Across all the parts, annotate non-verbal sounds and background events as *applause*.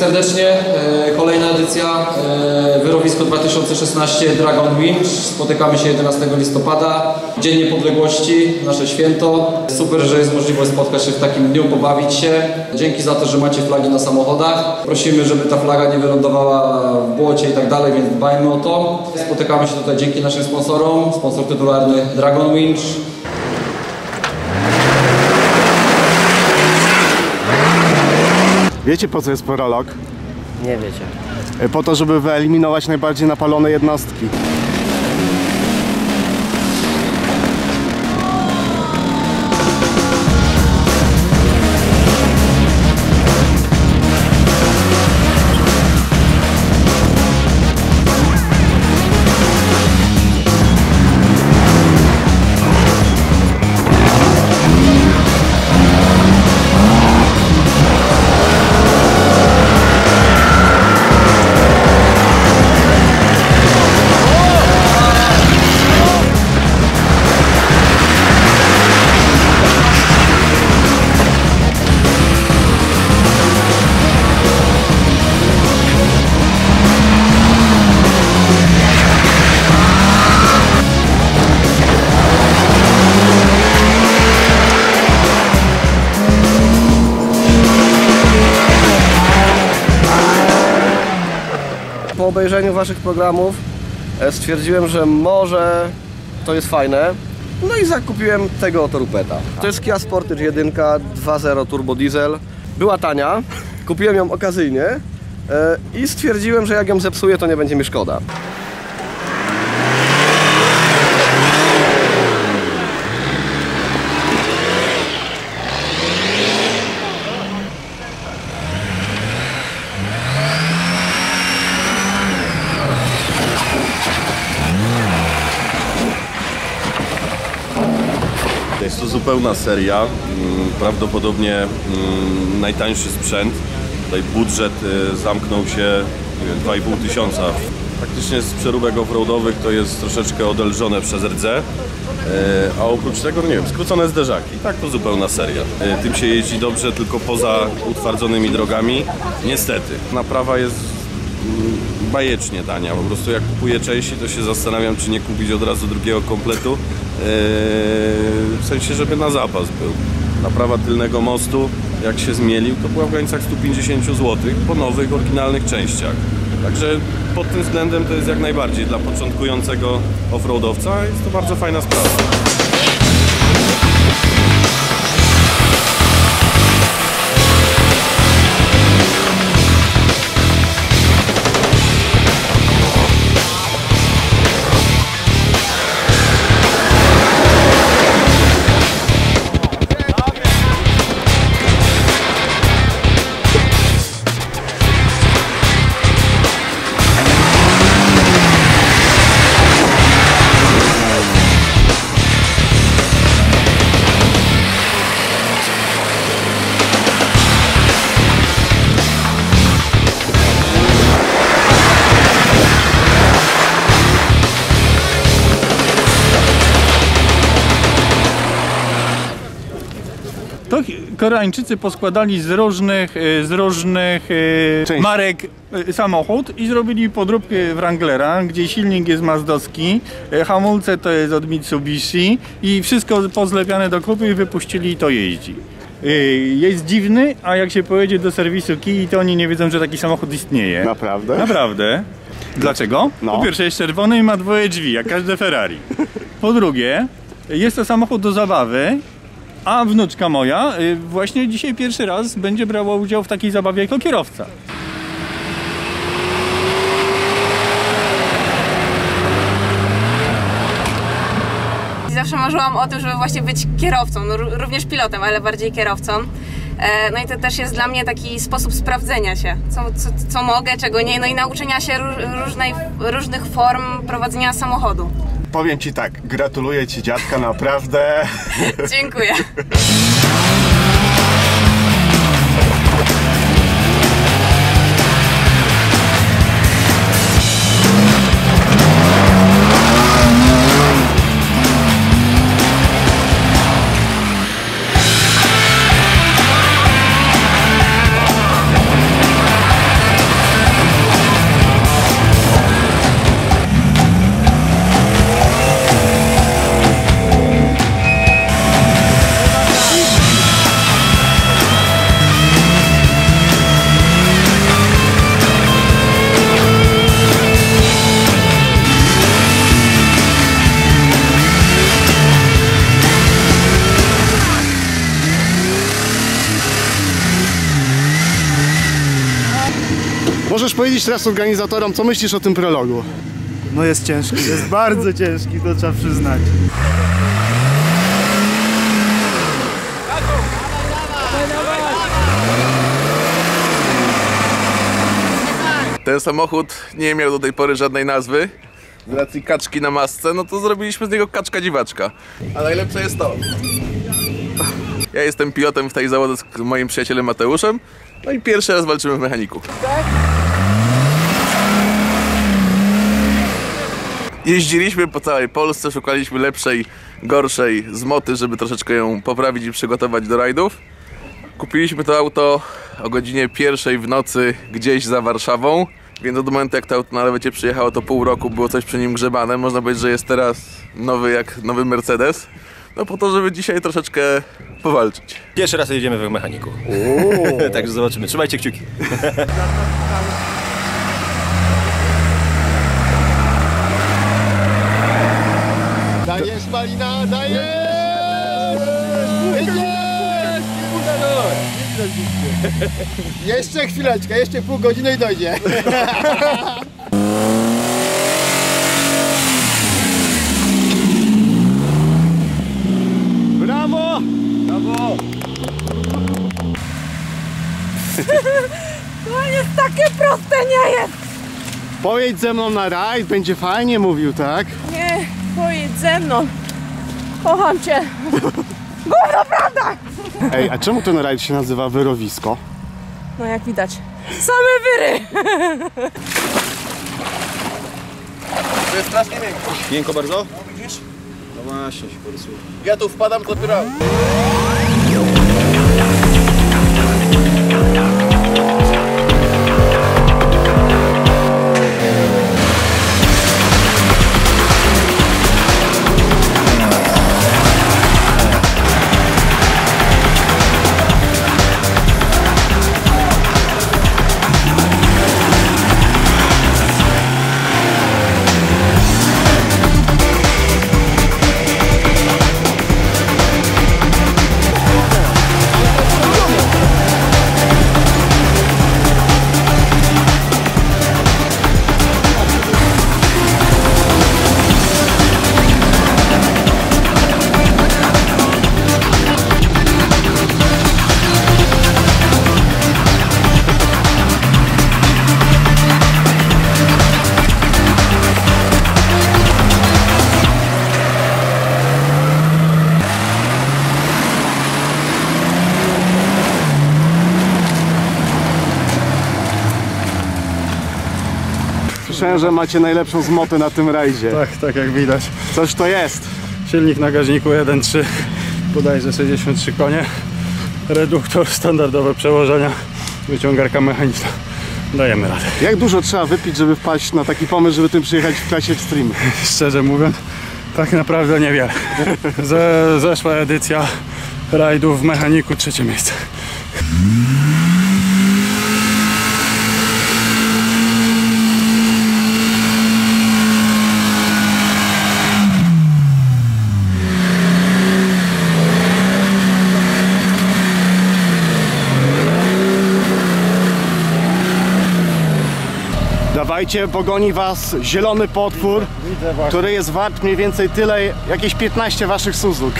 serdecznie. E, Kolejna edycja e, Wyrowisko 2016 Dragon Winch. Spotykamy się 11 listopada, Dzień Niepodległości, nasze święto. Super, że jest możliwość spotkać się w takim dniu, pobawić się. Dzięki za to, że macie flagi na samochodach. Prosimy, żeby ta flaga nie wylądowała w błocie i tak dalej, więc dbajmy o to. Spotykamy się tutaj dzięki naszym sponsorom. Sponsor tytularny Dragon Winch. Wiecie po co jest prolog? Nie wiecie. E, Po to, żeby wyeliminować najbardziej napalone jednostki. Obejrzeniu waszych programów e, stwierdziłem, że może to jest fajne. No i zakupiłem tego oto rupeta. To jest Kia Sportage 1 2.0 turbo diesel. Była tania, kupiłem ją okazyjnie e, i stwierdziłem, że jak ją zepsuję, to nie będzie mi szkoda. Jest to zupełna seria, mm, prawdopodobnie mm, najtańszy sprzęt. Tutaj budżet y, zamknął się nie wiem, 2,5 tysiąca. Faktycznie z przeróbek offroadowych to jest troszeczkę odelżone przez rdze, y, a oprócz tego, nie wiem, skrócone zderzaki. Tak to zupełna seria. Y, Tym się jeździ dobrze tylko poza utwardzonymi drogami. Niestety, naprawa jest mm, bajecznie tania. Po prostu jak kupuję części, to się zastanawiam, czy nie kupić od razu drugiego kompletu. W sensie, żeby na zapas był. Naprawa tylnego mostu, jak się zmielił, to była w granicach 150 zł po nowych, oryginalnych częściach. Także pod tym względem to jest jak najbardziej dla początkującego offroadowca jest to bardzo fajna sprawa. To Koreańczycy poskładali z różnych, e, z różnych Części. marek e, samochód i zrobili podróbkę Wranglera, gdzie silnik jest mazdowski, hamulce to jest od Mitsubishi i wszystko pozlepiane do kupy i wypuścili i to jeździ. Jest dziwny, a jak się pojedzie do serwisu Kii, to oni nie wiedzą, że taki samochód istnieje. Naprawdę? Naprawdę. Dlaczego? No. Po pierwsze jest czerwony i ma dwoje drzwi, jak każde Ferrari. Po drugie, jest to samochód do zabawy, a wnuczka moja y, właśnie dzisiaj pierwszy raz będzie brała udział w takiej zabawie jako kierowca. Zawsze marzyłam o tym, żeby właśnie być kierowcą, no, ró- również pilotem, ale bardziej kierowcą. E, No i to też jest dla mnie taki sposób sprawdzenia się, co, co, co mogę, czego nie, no i nauczenia się ró- różnej, różnych form prowadzenia samochodu. Powiem ci tak, gratuluję ci dziadka, naprawdę. *laughs* Dziękuję. *laughs* powiedzieć teraz organizatorom, co myślisz o tym prologu? No jest ciężki, jest bardzo ciężki, to trzeba przyznać. Ten samochód nie miał do tej pory żadnej nazwy. Z racji kaczki na masce, no to zrobiliśmy z niego kaczka dziwaczka. A najlepsze jest to. Ja jestem pilotem w tej zawodzie z moim przyjacielem Mateuszem. No i pierwszy raz walczymy w mechaniku. Jeździliśmy po całej Polsce, szukaliśmy lepszej, gorszej zmoty, żeby troszeczkę ją poprawić i przygotować do rajdów. Kupiliśmy to auto o godzinie pierwszej w nocy gdzieś za Warszawą, więc od momentu jak to auto na lewecie przyjechało to pół roku było coś przy nim grzebane. Można powiedzieć, że jest teraz nowy jak nowy Mercedes. No po to, żeby dzisiaj troszeczkę powalczyć. Pierwszy raz jedziemy w mechaniku. *laughs* Także zobaczymy. Trzymajcie kciuki. *laughs* Dajesz Malina, dajesz! Jeszcze chwileczkę, jeszcze pół godziny i dojdzie. *laughs* Brawo! Brawo! To jest takie proste, nie jest! Pojedź ze mną na rajd, będzie fajnie mówił, tak? Pojedź ze mną. Kocham cię. Gówno prawda! Ej, a czemu ten rajd się nazywa Wyrowisko? No jak widać, same wyry. To jest strasznie miękko. Miękko bardzo? Widzisz? No właśnie się porysuje. Ja tu wpadam dopiero. Słyszałem, że macie najlepszą zmotę na tym rajdzie. Tak, tak jak widać. Coś to jest. Silnik na gaźniku 1.3, bodajże 63 konie. Reduktor, standardowe przełożenia, wyciągarka mechaniczna. Dajemy radę. Jak dużo trzeba wypić, żeby wpaść na taki pomysł, żeby tym przyjechać w klasie Extreme? *laughs* Szczerze mówiąc, tak naprawdę niewiele. Ze, zeszła edycja rajdów w mechaniku, trzecie miejsce. Dawajcie, pogoni was zielony potwór, który jest wart mniej więcej tyle, jakieś 15 waszych Suzuk.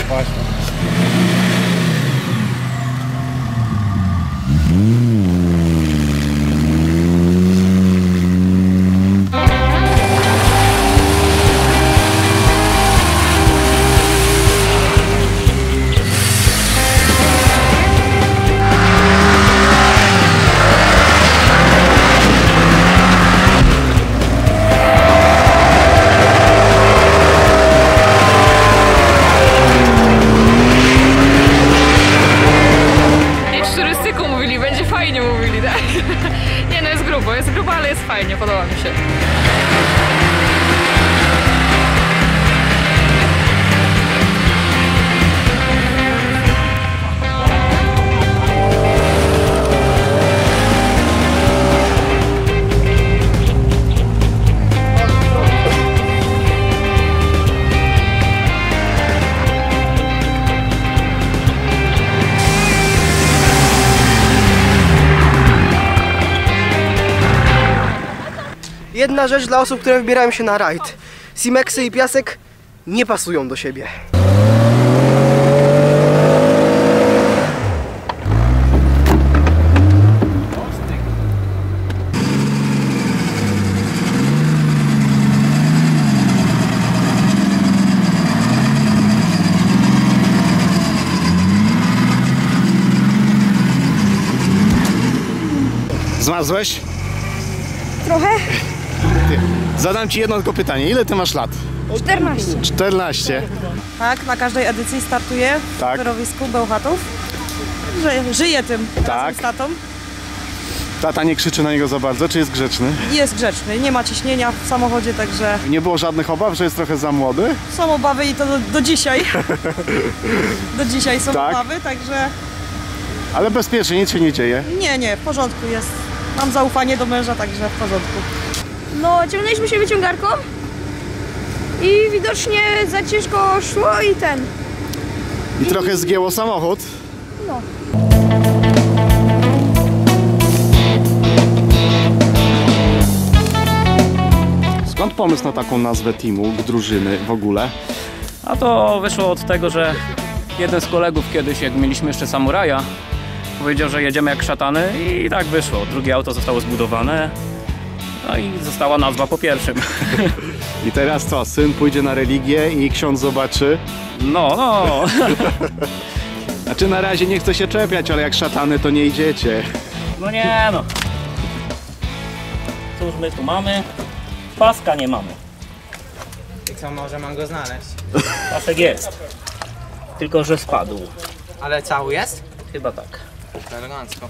Jedna rzecz dla osób, które wybierają się na rajd. Simexy i piasek nie pasują do siebie. Zmarzłeś? Trochę? Ty. Zadam ci jedno tylko pytanie. Ile ty masz lat? 14. 14. Tak, na każdej edycji startuję Tak. w wyrowisku Bełchatów. Ży, żyję tym Tak. razem z tatą. Tata nie krzyczy na niego za bardzo, czy jest grzeczny? Jest grzeczny, nie ma ciśnienia w samochodzie, także Nie było żadnych obaw, że jest trochę za młody? są obawy i to do, do dzisiaj. *laughs* do dzisiaj są Tak. obawy, także Ale bezpiecznie, nic się nie dzieje. nie, nie, w porządku jest. Mam zaufanie do męża, także w porządku. No, ciągnęliśmy się wyciągarką i widocznie za ciężko szło i ten. I trochę zgięło samochód. No. Skąd pomysł na taką nazwę teamu, drużyny w ogóle? A to wyszło od tego, że jeden z kolegów kiedyś, jak mieliśmy jeszcze samuraja, powiedział, że jedziemy jak szatany i tak wyszło. Drugie auto zostało zbudowane, no i została nazwa po pierwszym. *laughs* I teraz co, syn pójdzie na religię i ksiądz zobaczy? No, no. *laughs* Znaczy na razie nie chcę się czepiać, ale jak szatany to nie idziecie. No nie no. Cóż my tu mamy? Paska nie mamy. I co, może mam go znaleźć? Pasek jest. Tylko, że spadł. Ale cały jest? Chyba tak. Elegancko.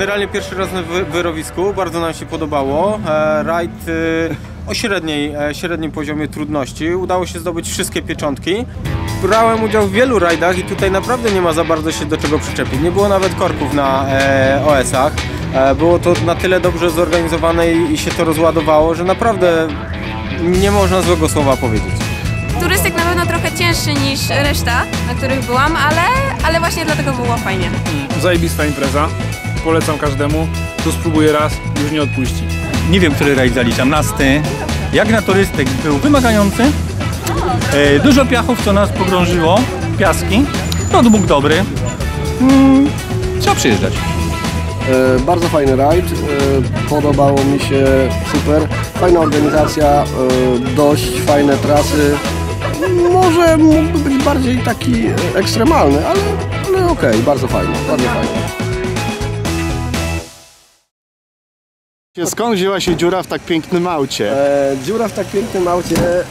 Generalnie pierwszy raz na wy- wyrowisku, bardzo nam się podobało. E, rajd e, o średniej, e, średnim poziomie trudności. Udało się zdobyć wszystkie pieczątki. Brałem udział w wielu rajdach i tutaj naprawdę nie ma za bardzo się do czego przyczepić. Nie było nawet korków na e, OS-ach. E, było to na tyle dobrze zorganizowane i, i się to rozładowało, że naprawdę nie można złego słowa powiedzieć. Turystyk na pewno trochę cięższy niż reszta, na których byłam, ale, ale właśnie dlatego było fajnie. Zajebista impreza. Polecam każdemu. Tu spróbuję raz, już nie odpuści. Nie wiem, który rajd zaliczam. Nasty. Jak na turystyk był wymagający. E, dużo piachów, co nas pogrążyło. Piaski. Notebook dobry. Mm, trzeba przyjeżdżać. E, bardzo fajny rajd, e, podobało mi się super, fajna organizacja, e, dość fajne trasy. Może mógłby być bardziej taki ekstremalny, ale, ale okej, bardzo fajnie, bardzo fajnie. Skąd wzięła się dziura w tak pięknym aucie? E, dziura w tak pięknym aucie e,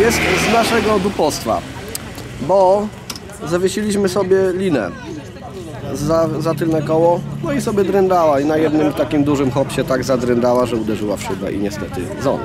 jest z naszego dupostwa, bo zawiesiliśmy sobie linę za, za tylne koło, no i sobie drędała i na jednym takim dużym hopsie tak zadrędała, że uderzyła w szybę i niestety zon.